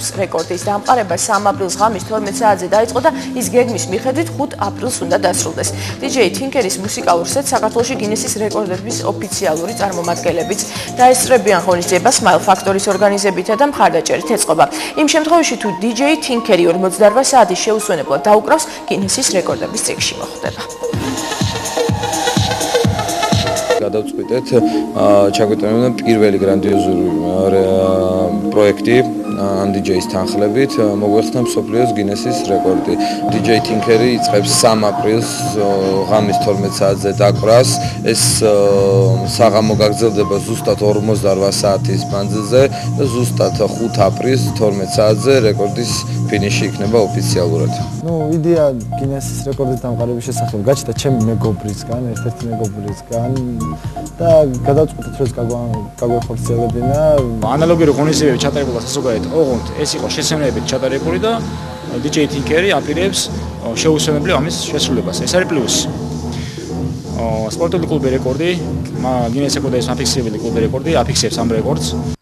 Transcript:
ამბობს, რეკორდის დამყარება 3 აპრილს ღამის 12 საათზე დაიწყო და ის გეგმის მიხედვით 5 აპრილს უნდა დასრულდეს. DJ Tinker-ის მუსიკალურ სეტს საქართველოს გინესის რეკორდების ოფიციალური წარმომადგენლებიც დაესწრებიან ღონისძიებას Smile Factory-ის ორგანიზებითა და მხარდაჭერით ეწყობა. იმ შემთხვევაში თუ DJ Tinker-ი 48 საათის შეუსვენებლად დაუკრავს, გინესის რეკორდების წიგნში მოხვდება. გადავწყვიტეთ ჩაგვეტანა პირველი გრანდიოზული პროექტი ამ DJ-ის თანხლებით მოგვეხსნა მსოფლიოს გინესის რეკორდი. DJ Tinker-ი იწყებს 3 აპრილს ღამის 12 საათზე დაკვრას. ეს საღამო გაგრძელდება ზუსტად 48 საათის მანძილზე და ზუსტად 5 აპრილს 12 საათზე რეკორდის ფინიში იქნება ოფიციალურად. ნუ იდეა გინესის რეკორდის დამყარების შესახებ გაჩნდა ჩემი მეგობრისგან, ერთ-ერთი მეგობრისგან და გადავწყვიტეთ რომ გაგვეხორციელებინა. ანალოგიური ღონისძიებები ჩატარებულა საზოგადოებრივ ოღონდ ეს იყო შესაძლებელი ჩატარებული და DJ Tinker-ი აპირებს შეუსვენებლი ამის შესრულებას. ეს არის პლუსი. სპორტული კლუბი რეკორდი, გინესის რეკორდის აფიქსირებელი კლუბი რეკორდი აფიქსირებს ამ რეკორდს.